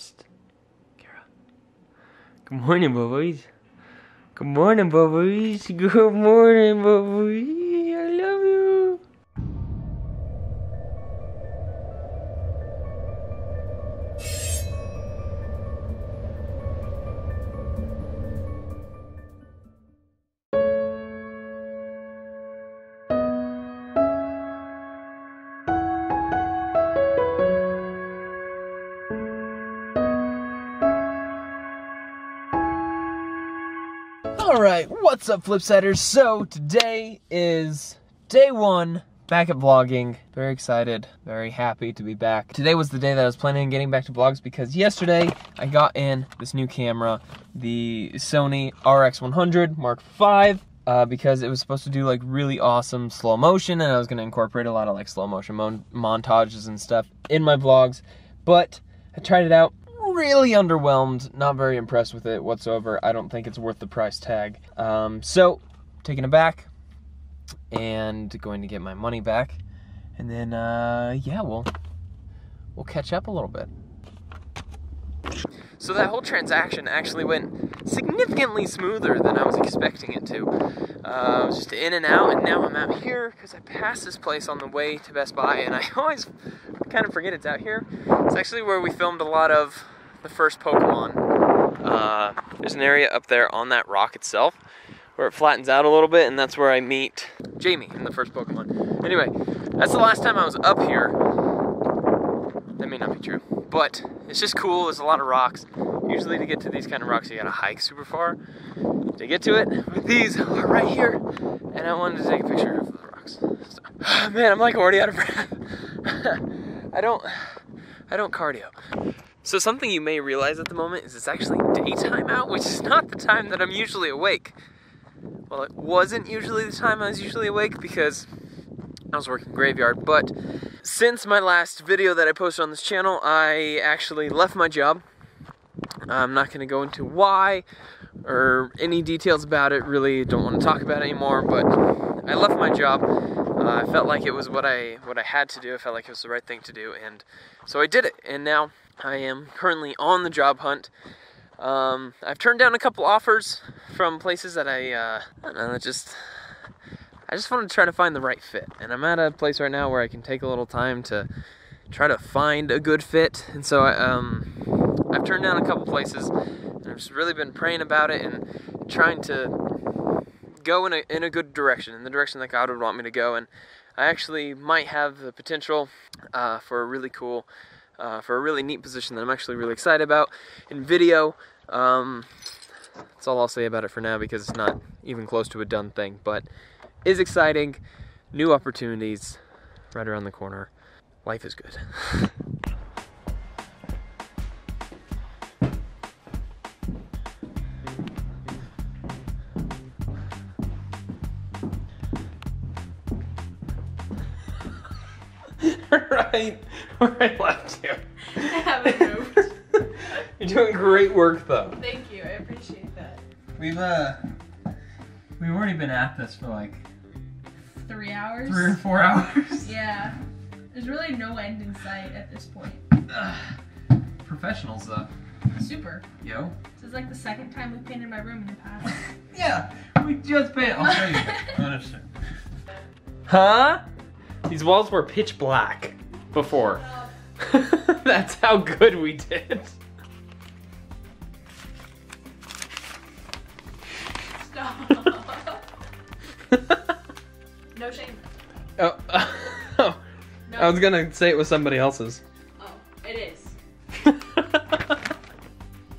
Psst. Kara. Good morning, boys. Good morning, boys. Good morning, boys. Alright, what's up, Flipsiders? So, today is day one back at vlogging. Very excited, very happy to be back. Today was the day that I was planning on getting back to vlogs because yesterday I got in this new camera, the Sony RX100 Mark V. Uh, because it was supposed to do like really awesome slow motion and I was going to incorporate a lot of like slow motion mon montages and stuff in my vlogs. But I tried it out really underwhelmed, not very impressed with it whatsoever. I don't think it's worth the price tag. Um, so, taking it back and going to get my money back. And then, uh, yeah, we'll, we'll catch up a little bit. So that whole transaction actually went significantly smoother than I was expecting it to. Uh, just in and out, and now I'm out here because I passed this place on the way to Best Buy, and I always kind of forget it's out here. It's actually where we filmed a lot of the first Pokemon. Uh, there's an area up there on that rock itself where it flattens out a little bit, and that's where I meet Jamie in the first Pokemon. Anyway, that's the last time I was up here. That may not be true, but it's just cool. There's a lot of rocks. Usually to get to these kind of rocks, you gotta hike super far. To get to it, but these are right here, and I wanted to take a picture of the rocks. So, man, I'm like already out of breath. I don't, I don't cardio. So something you may realize at the moment is it's actually daytime out, which is not the time that I'm usually awake. Well, it wasn't usually the time I was usually awake because I was working graveyard, but since my last video that I posted on this channel, I actually left my job. I'm not going to go into why or any details about it, really don't want to talk about it anymore, but I left my job. Uh, I felt like it was what I what I had to do. I felt like it was the right thing to do, and so I did it. And now I am currently on the job hunt. Um, I've turned down a couple offers from places that I, uh, I know, just, I just want to try to find the right fit. And I'm at a place right now where I can take a little time to try to find a good fit. And so I, um, I've turned down a couple places just really been praying about it and trying to go in a, in a good direction, in the direction that God would want me to go. And I actually might have the potential uh, for a really cool uh, for a really neat position that I'm actually really excited about in video. Um, that's all I'll say about it for now because it's not even close to a done thing, but is exciting. New opportunities right around the corner. Life is good. right where I left you. I haven't moved. You're doing great work though. Thank you, I appreciate that. We've uh we've already been at this for like Three hours? three or four hours. Yeah. There's really no end in sight at this point. Professionals though. Super. Yo. This is like the second time we've painted my room in the past. Yeah, we just painted. I'll show you. Understand. Huh? These walls were pitch black before. That's how good we did. Stop. no shame. Oh, oh, No. I was gonna say it was somebody else's. Oh, it is.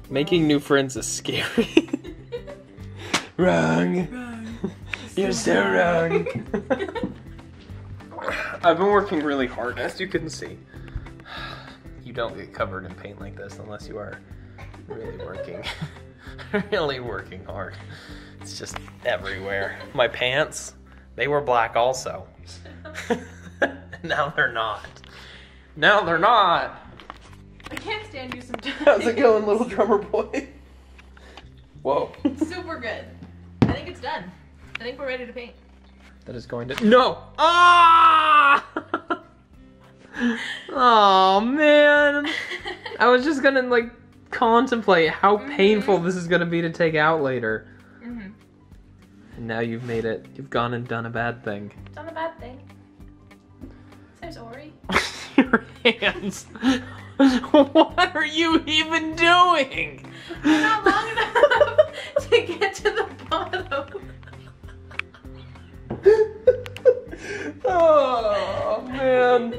Making new friends is scary. wrong. You're so wrong. I've been working really hard, as you can see. You don't get covered in paint like this unless you are really working, really working hard. It's just everywhere. My pants, they were black also. now they're not. Now they're not. I can't stand you sometimes. How's it going, little drummer boy? Whoa. Super good. I think it's done. I think we're ready to paint. That is going to. No! Ah! oh, man. I was just gonna like contemplate how painful this is gonna be to take out later. Mm-hmm. And now you've made it. You've gone and done a bad thing. Done a bad thing. There's Ori. Your hands. what are you even doing? Not long enough to get to the bottom. Oh man.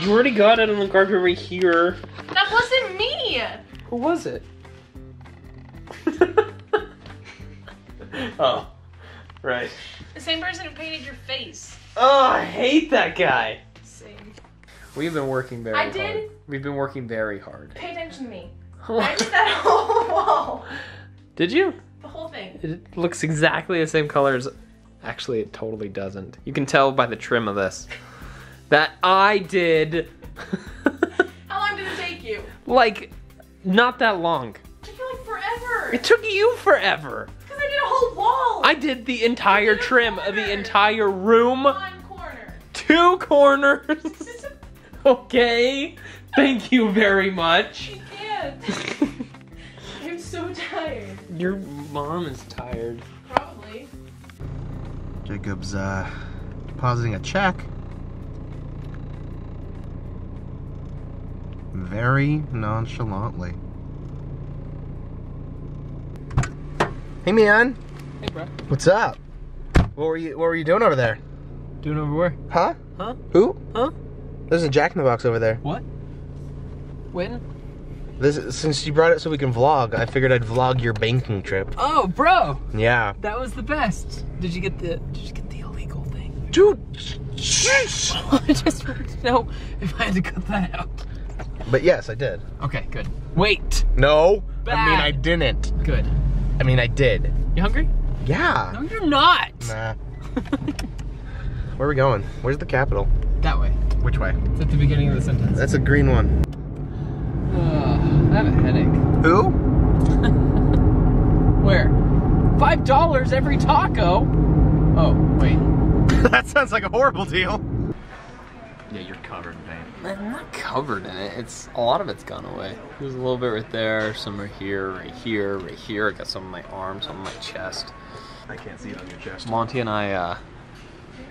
You already got it on the carpet right here. That wasn't me. Who was it? oh. Right. The same person who painted your face. Oh, I hate that guy. Same. We've been working very I hard. did? We've been working very hard. Pay attention to me. I did that whole wall. Did you? The whole thing. It looks exactly the same color as. Actually, it totally doesn't. You can tell by the trim of this that I did. How long did it take you? like, not that long. I feel like forever. It took you forever. Because I did a whole wall. I did the entire trim of the entire room, One corner. two corners. okay. Thank you very much. I can't. I'm so tired. Your mom is tired. Probably. Jacob's uh, depositing a check. Very nonchalantly. Hey man, Hey, bro. what's up? What were you What were you doing over there? Doing over where? Huh? Huh? Who? Huh? There's a Jack in the Box over there. What? When? This since you brought it so we can vlog, I figured I'd vlog your banking trip. Oh, bro, Yeah. that was the best. Did you get the? Did you get the illegal thing? Dude. I just wanted to know if I had to cut that out. But yes, I did. Okay, good. Wait. No, I mean I didn't. Good. I mean I did. You hungry? Yeah. No, you're not. Nah. Where are we going? Where's the capital? that way. Which way? It's at the beginning of the sentence. That's a green one. I have a headache. Who? Where? Five dollars every taco. Oh, wait. that sounds like a horrible deal. Yeah, you're covered in paint. I'm not covered in it. It's a lot of it's gone away. There's a little bit right there, some right here, right here, right here. I got some on my arm, some on my chest. I can't see it on your chest. Monte and I, uh,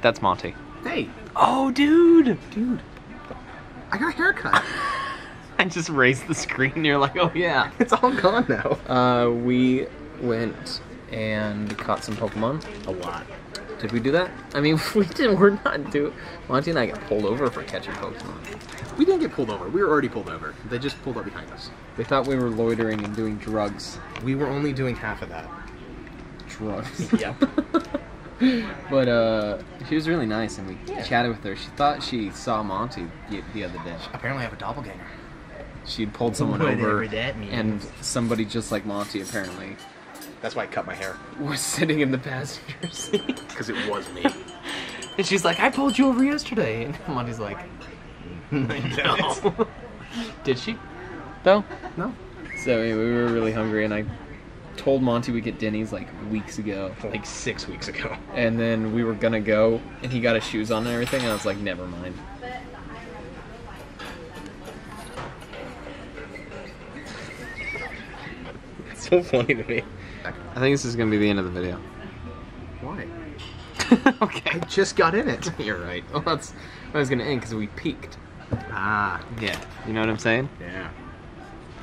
that's Monte. Hey, Oh, dude. dude. I got a haircut. I just raised the screen. You're like, oh yeah. it's all gone now. Uh, we went and caught some Pokemon. A lot. Did we do that? I mean, we didn't. We're not do. Monte and I got pulled over for catching Pokemon. We didn't get pulled over. We were already pulled over. They just pulled up behind us. They thought we were loitering and doing drugs. We were only doing half of that. Drugs. Yep. but uh, she was really nice, and we Yeah. chatted with her. She thought she saw Monte the, the other day. Apparently I have a doppelganger. She'd pulled someone Whatever over, that means. and somebody just like Monte apparently That's why I cut my hair. was sitting in the passenger seat. Because it was me. And she's like, "I pulled you over yesterday," and Monte's like, no. "Did she?" Though. No. So anyway, we were really hungry, and I told Monte we'd get Denny's like weeks ago, Like six weeks ago. and then we were gonna go, and he got his shoes on and everything, and I was like, "Never mind." So funny to me. I think this is gonna be the end of the video. Why? okay. I just got in it. You're right. Well, that's I was gonna end because we peaked. Ah, Yeah. You know what I'm saying? yeah.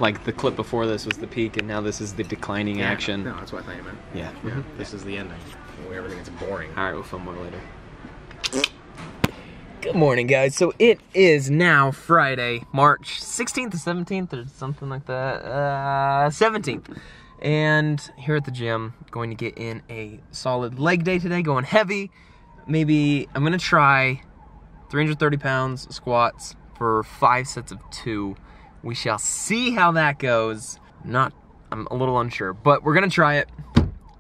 Like the clip before this was the peak, and now this is the declining Yeah. action. No, that's what I thought you meant. Yeah. Yeah, this is the ending. Where everything gets boring. All right, we'll film more later. Good morning, guys. So it is now Friday, March 16th or 17th or something like that. Uh, 17th. And here at the gym, going to get in a solid leg day today, going heavy. Maybe I'm going to try 330 pounds squats for five sets of two. We shall see how that goes. Not, I'm a little unsure, but we're going to try it.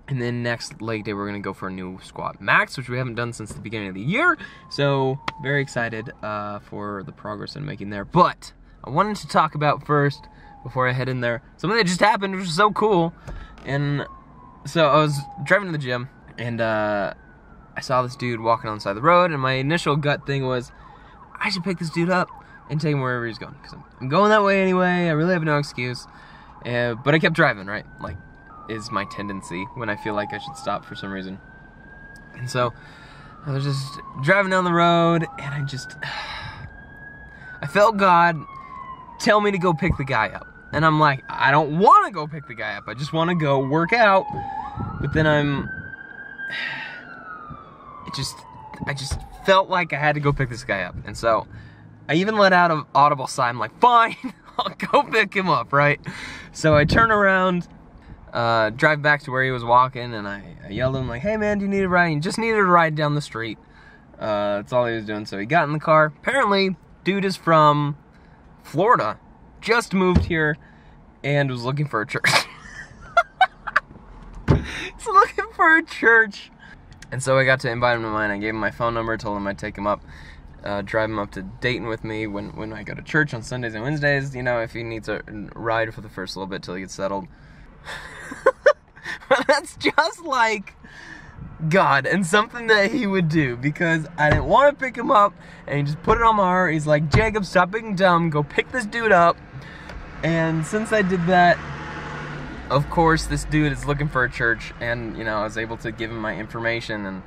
And then next leg day, we're gonna go for a new squat max, which we haven't done since the beginning of the year. So very excited uh, for the progress I'm making there. But I wanted to talk about first, before I head in there, something that just happened, which was so cool. And so I was driving to the gym, and uh, I saw this dude walking on the side of the road, and my initial gut thing was, I should pick this dude up and take him wherever he's going. Because I'm, going that way anyway. I really have no excuse. Uh, but I kept driving, right? Like, is my tendency when I feel like I should stop for some reason. And so I was just driving down the road, and I just. I felt God tell me to go pick the guy up. And I'm like, I don't want to go pick the guy up. I just want to go work out. But then I'm. It just. I just felt like I had to go pick this guy up. And so I even let out an audible sigh. I'm like, fine, I'll go pick him up, right? So I turn around, uh, drive back to where he was walking, and I, I yelled at him, like, hey man, do you need a ride? He just needed a ride down the street. Uh, that's all he was doing. So he got in the car. Apparently, dude is from Florida, just moved here, and was looking for a church. He's looking for a church. And so I got to invite him to mine. I gave him my phone number, told him I'd take him up, uh, drive him up to Dayton with me when, when I go to church on Sundays and Wednesdays, you know, if he needs a ride for the first little bit till he gets settled. that's just like God and something that he would do because I didn't want to pick him up and he just put it on my heart. He's like, Jacob, stop being dumb. Go pick this dude up. And since I did that, of course, this dude is looking for a church, and you know, I was able to give him my information and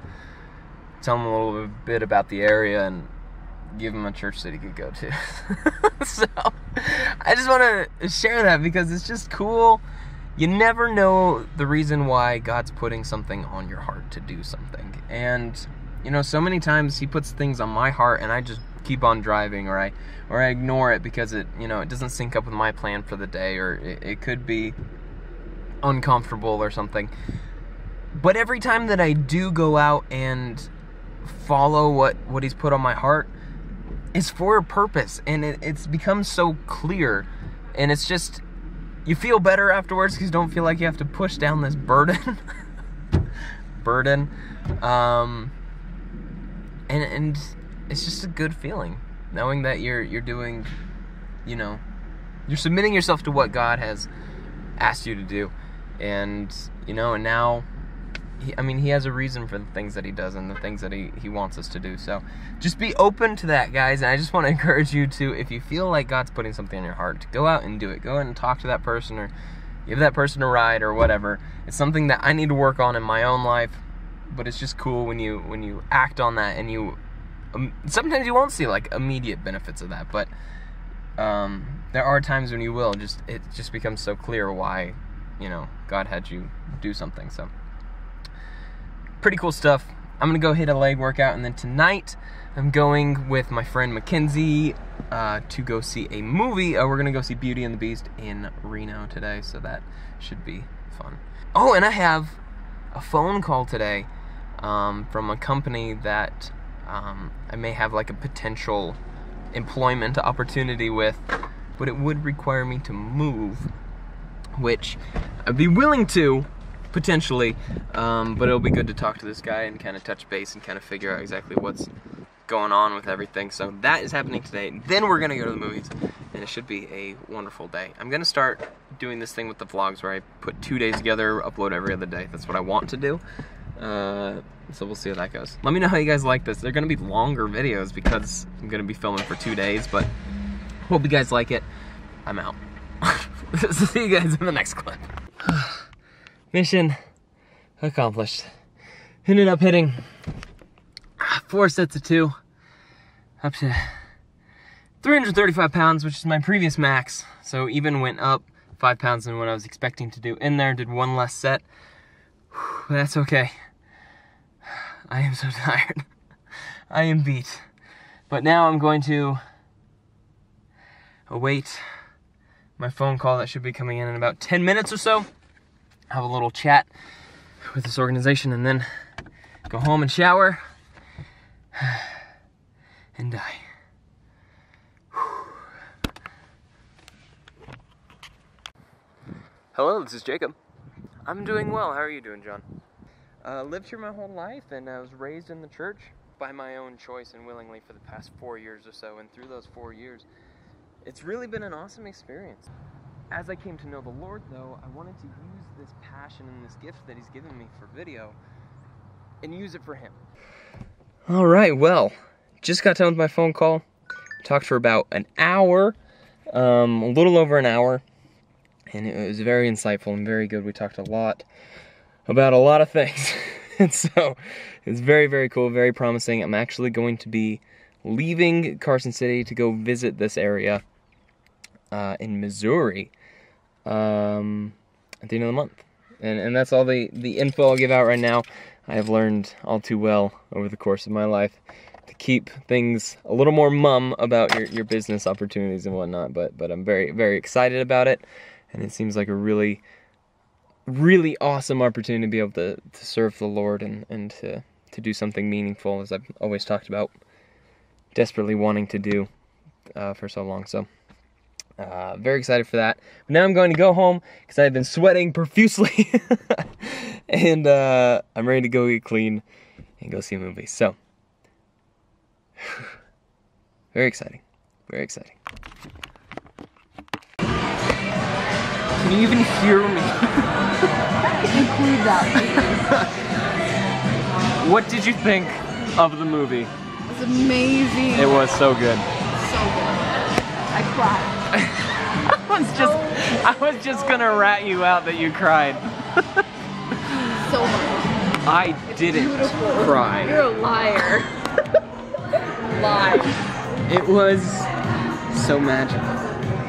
tell him a little bit about the area and give him a church that he could go to. so, I just want to share that because it's just cool. You never know the reason why God's putting something on your heart to do something. And you know, so many times he puts things on my heart and I just keep on driving or I or I ignore it because it, you know, it doesn't sync up with my plan for the day or it, it could be uncomfortable or something. But every time that I do go out and follow what what he's put on my heart, it's for a purpose, and it, it's become so clear, and it's just you feel better afterwards because you don't feel like you have to push down this burden, burden, um, and and it's just a good feeling knowing that you're you're doing, you know, you're submitting yourself to what God has asked you to do. And you know and now he, i mean he has a reason for the things that he does and the things that he, he wants us to do. So just be open to that guys. And i just want to encourage you to if you feel like god's putting something in your heart to go out and do it. Go out and talk to that person or give that person a ride or whatever. It's something that i need to work on in my own life but it's just cool when you when you act on that and you um, sometimes you won't see like immediate benefits of that but um, there are times when you will. Just it just becomes so clear why you know, God had you do something. So, pretty cool stuff. I'm gonna go hit a leg workout, and then tonight I'm going with my friend Makenzie uh, to go see a movie. Uh, we're gonna go see Beauty and the Beast in Reno today, so that should be fun. Oh, and I have a phone call today um, from a company that um, I may have like a potential employment opportunity with, but it would require me to move which I'd be willing to potentially, um, but it'll be good to talk to this guy and kind of touch base and kind of figure out exactly what's going on with everything. So that is happening today. Then we're gonna go to the movies, and it should be a wonderful day. I'm gonna start doing this thing with the vlogs where I put two days together, upload every other day. That's what I want to do. Uh, so we'll see how that goes. Let me know how you guys like this. They're gonna be longer videos because I'm gonna be filming for two days, but hope you guys like it. I'm out. See you guys in the next clip. Mission accomplished. Ended up hitting four sets of two, up to 335 pounds, which is my previous max. So even went up five pounds than what I was expecting to do in there. Did one less set. But that's okay. I am so tired. I am beat. But now I'm going to await my phone call that should be coming in in about 10 minutes or so. Have a little chat with this organization and then go home and shower and die. Hello, this is Jacob. I'm doing well. How are you doing, John? Uh, lived here my whole life and I was raised in the church by my own choice and willingly for the past four years or so. And through those four years, it's really been an awesome experience. As I came to know the Lord, though, I wanted to use this passion and this gift that He's given me for video and use it for Him. All right, well, just got done with my phone call. Talked for about an hour, um, a little over an hour, and it was very insightful and very good. We talked a lot about a lot of things. and so it's very, very cool, very promising. I'm actually going to be leaving Carson City to go visit this area uh, in Missouri um, at the end of the month. And, and that's all the, the info I'll give out right now. I have learned all too well over the course of my life to keep things a little more mum about your, your business opportunities and whatnot. But but I'm very very excited about it, and it seems like a really really awesome opportunity to be able to, to serve the Lord and, and to, to do something meaningful, as I've always talked about, desperately wanting to do uh, for so long. So, uh, very excited for that. But now I'm going to go home because I've been sweating profusely, and uh, I'm ready to go get clean and go see a movie. So, very exciting. Very exciting. Can you even hear me? Include that. What did you think of the movie? It's amazing. It was so good. so good. I cried. I was just I was just gonna rat you out that you cried. So much. I didn't Beautiful. cry. You're a liar. Lie. It was so magical.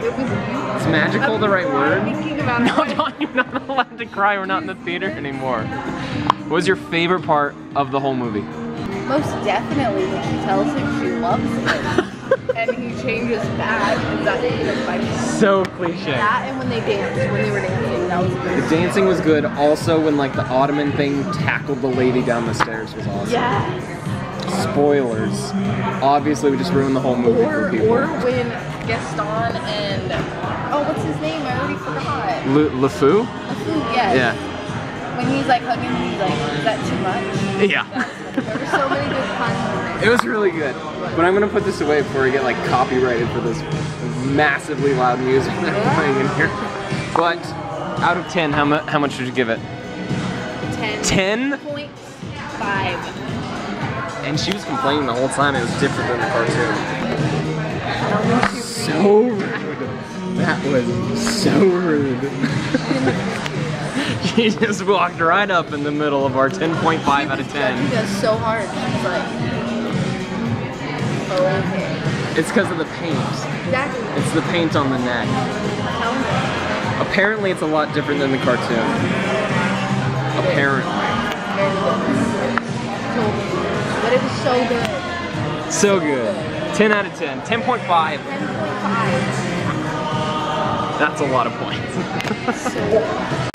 It was Is magical the right word? Thinking about No, it. Don, you're not allowed to cry. We're not in the theater anymore. What was your favorite part of the whole movie? Most definitely when she tells him she loves him. and he changes back. And that is my So cliche. That and when they danced, when they were dancing, that was The dancing was good. Also, when like the Ottoman thing tackled the lady down the stairs was awesome. Yes. Spoilers. Obviously, we just ruined the whole movie Or, for people. or when Gaston and oh, what's his name? I already forgot. Le, LeFou? LeFou, yes. Yeah. When he's like hugging, him, he's like, "Is that too much?" Yeah. There were so many good puns in It was really good. But I'm gonna put this away before we get like copyrighted for this massively loud music that I'm playing in here. But out of 10, how, mu- how much would you give it? Ten 10.5. point. And she was complaining the whole time it was different than the cartoon. So rude. That was so rude. she just walked right up in the middle of our 10.5 out of 10. He does so hard. She's like, okay. It's because of the paint. Exactly. It's the paint on the neck. Apparently, it's a lot different than the cartoon. Apparently. Very good. Told me. But it was so good. So good. 10 out of 10. 10.5. Ten point five. That's a lot of points.